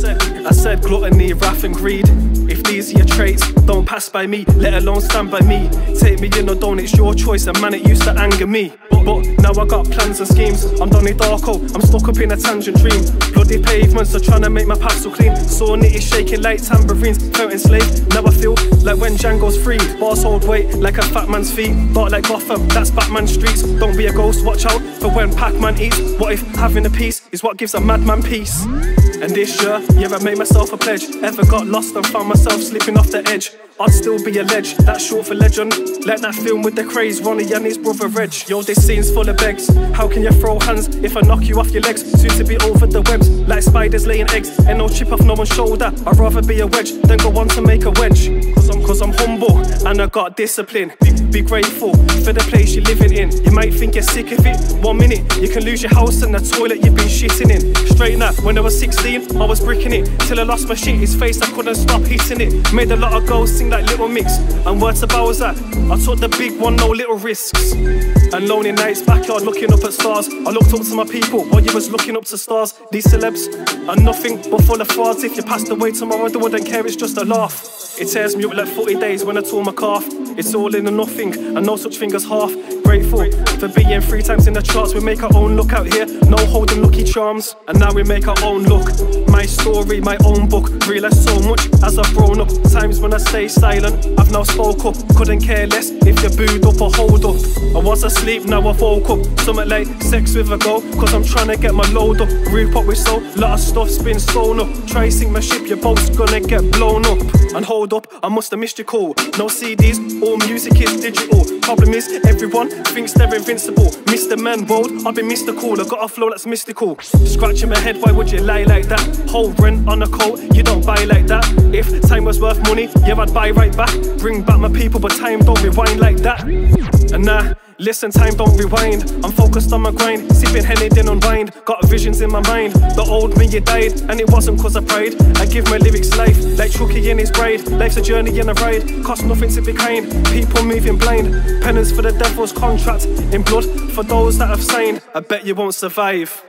said I said gluttony, wrath, and greed. If these are your traits, don't pass by me, let alone stand by me. Take me in or don't, it's your choice, and man, it used to anger me. But now I got plans and schemes. I'm Donnie Darko, oh, I'm stuck up in a tangent dream. Bloody pavements are trying to make my path so clean. Saw nitty shaking like tambourines, felt enslaved. Now I feel like when Django's free. Boss hold weight like a fat man's feet. Dark like Gotham, that's Batman streets. Don't be a ghost, watch out for when Pac-Man eats. What if having a piece is what gives a madman peace? And this year, yeah, I made myself a pledge. Ever got lost and found myself slipping off the edge. I'd still be a ledge, that's short for legend. Let that film with the Krays, Ronnie and his brother Reg. Yo, this scene's full of begs. How can you throw hands if I knock you off your legs? Soon to be over the webs, like spiders laying eggs. And no chip off no one's shoulder. I'd rather be a wedge than go on to make a wedge. I'm, cause I'm humble and I got discipline. Be, be grateful for the place you're living in. You might think you're sick of it. One minute, you can lose your house and the toilet you've been shitting in. Straight up, when I was 16, I was bricking it. Till I lost my shit, his face, I couldn't stop hitting it. Made a lot of goals sing like Little Mix. And words to Bowser, I took the big one, no little risks. And lonely nights, backyard looking up at stars. I looked up to my people while you was looking up to stars. These celebs are nothing but full of frauds. If you passed away tomorrow, they wouldn't care, it's just a laugh. It tears me up like 40 days when I tore my calf. It's all in and nothing, and no such thing as half. Grateful for being three times in the charts. We make our own look out here, no holding lucky charms. And now we make our own look. My story, my own book. Realize so much as I've grown up. Times when I stay silent, I've now spoke up. Couldn't care less if you booed up or hold up. I was asleep, now I woke up. Something sex with a go, cause I'm trying to get my load up. Group up with so, lot of stuff's been sewn up. Try sink my ship, your boat's gonna get blown up. And hold up, I must have missed your call. No CDs, all music is digital. Problem is, everyone thinks they're invincible. Mr. Man world, I've been mystical. I got a flow that's mystical. Scratching my head, why would you lie like that? Whole rent on a coat, you don't buy like that. If time was worth money, yeah, I'd buy right back. Bring back my people, but time don't rewind like that. And nah. Listen, time don't rewind. I'm focused on my grind, sipping Henny, then unwind. Got visions in my mind. The old me, you died, and it wasn't cause of pride. I give my lyrics life, like Chucky in his bride. Life's a journey and a ride, cost nothing to be kind. People moving blind, penance for the devil's contract. In blood for those that have signed. I bet you won't survive.